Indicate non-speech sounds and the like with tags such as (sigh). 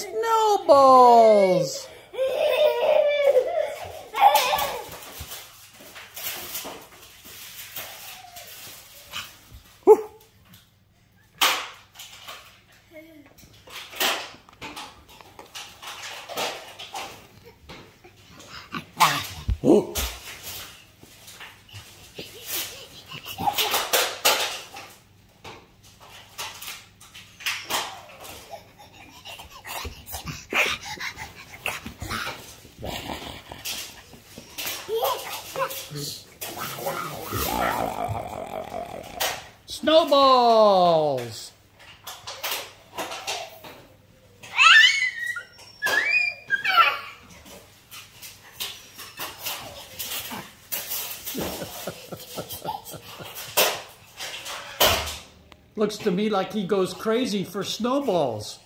Snowballs! Oh. Snowballs! (laughs) Looks to me like he goes crazy for snowballs.